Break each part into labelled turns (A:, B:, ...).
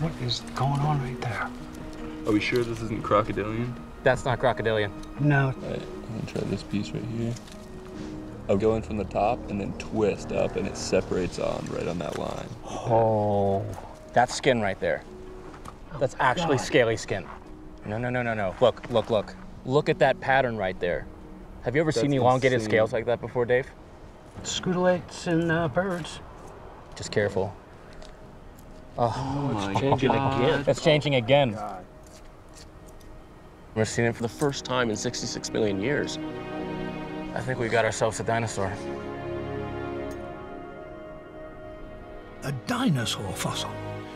A: What is going on right there?
B: Are we sure this isn't crocodilian?
C: That's not crocodilian.
A: No.
B: All right, I'm gonna try this piece right here. I'll go in from the top and then twist up and it separates on right on that line.
C: Oh, that's skin right there. That's actually
A: God.
C: scaly skin. No, no, no, no, no. Look, look, look. Look at that pattern right there. Have you ever seen elongated
B: insane.
C: scales like that before, Dave?
A: Scutulates in uh, birds.
C: Just careful.
B: Oh, oh my
D: changing again.
C: It's changing again.
D: We're seeing it for the first time in 66 million years.
C: I think we got ourselves a dinosaur.
E: a dinosaur fossil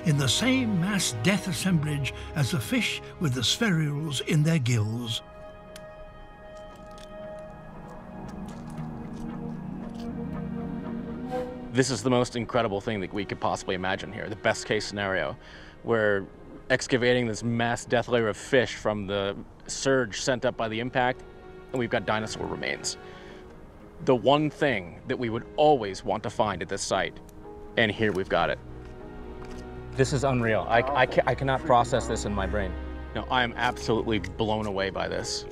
E: in the same mass death assemblage as the fish with the spherules in their gills.
C: This is the most incredible thing that we could possibly imagine here. The best case scenario. We're excavating this mass death layer of fish from the surge sent up by the impact, and we've got dinosaur remains. The one thing that we would always want to find at this site, and here we've got it. This is unreal. I, I, I cannot process this in my brain. No, I am absolutely blown away by this.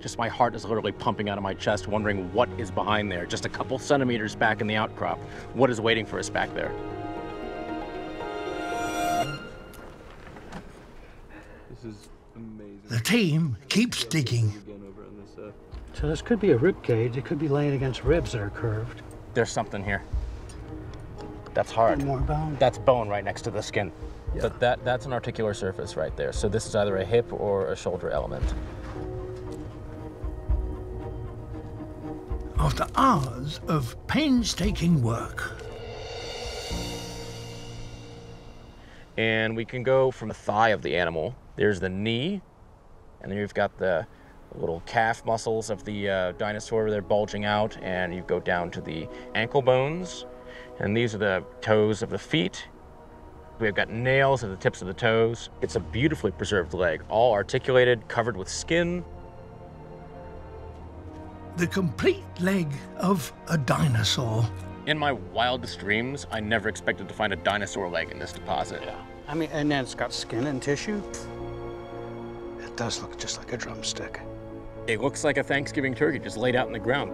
C: Just my heart is literally pumping out of my chest, wondering what is behind there. Just a couple centimeters back in the outcrop. What is waiting for us back there?
B: This is amazing.
E: The team keeps digging.
B: Again over on this uh,
A: So this could be a rib cage. It could be laying against ribs that are curved.
C: There's something here. That's hard.
A: More bone.
C: That's bone right next to the skin. But that, that's an articular surface right there. So this is either a hip or a shoulder element.
E: After hours of painstaking work,
C: And we can go from the thigh of the animal. There's the knee, and then you've got the little calf muscles of the uh, dinosaur. They're bulging out, and you go down to the ankle bones, and these are the toes of the feet. We've got nails at the tips of the toes. It's a beautifully preserved leg, all articulated, covered with skin.
E: The complete leg of a dinosaur.
C: In my wildest dreams, I never expected to find a dinosaur leg in this deposit. Yeah.
A: I mean, and then it's got skin and tissue. It does look just like a drumstick.
C: It looks like a Thanksgiving turkey just laid out in the ground.